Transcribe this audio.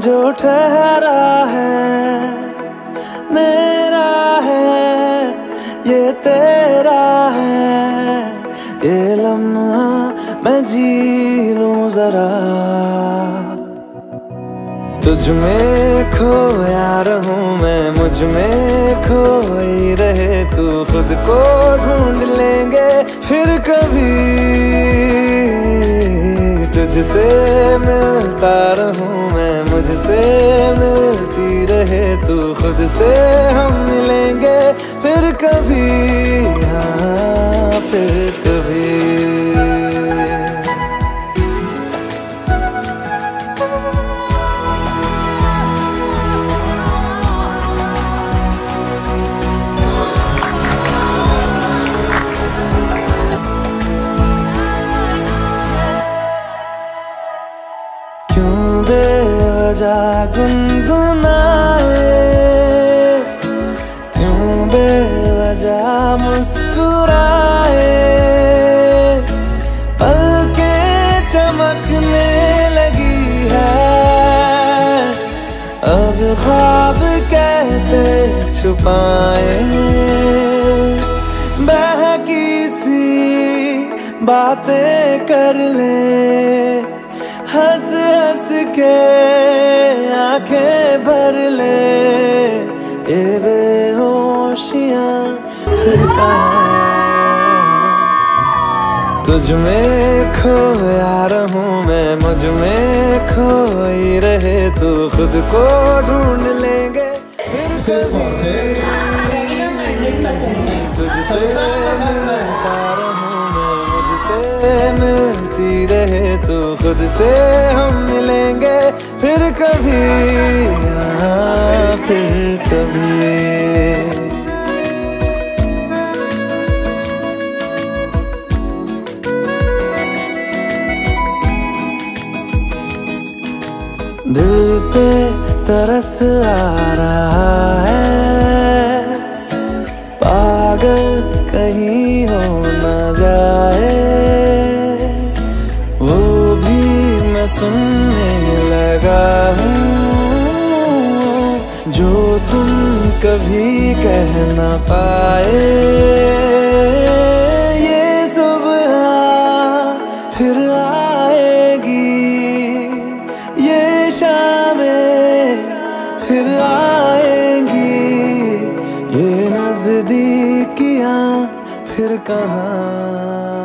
जो ठहरा है, मेरा है, ये तेरा है। ये लम्हा मैं जी लूँ जरा। तुझ में खोया रहूँ मैं, मुझमें खोई रहे तू, खुद को ढूंढ लेंगे फिर कभी। तुझसे मिलता रहूँ मैं, मुझसे मिलती रहे तू, खुद से हम मिलेंगे फिर कभी हाँ फिर कभी। बेवजह गुनगुनाए। क्यों बेवजह मुस्कुराए? पल के चमकने लगी है। अब ख्वाब कैसे छुपाए? बहकी सी बातें कर ले। हंस हंस के आँखें भर ले ये बेहोशियाँ फिर तुझ में खोया रहूँ मैं मुझमें खोई रहे तू खुद को ढूंढ लेंगे फिर कभी तुझसे मैं मुझसे मिलती रहे तो खुद से हम मिलेंगे फिर कभी हाँ फिर कभी। दिल पे तरस आ रहा है, पागल कहीं हो न जाए वो भी मैं सुनने लगा हूँ, जो तुम कभी कह न पाए। ये सुबह फिर आएगी, ये शामें फिर आएँगी। ये नजदीकियाँ फिर कहाँ?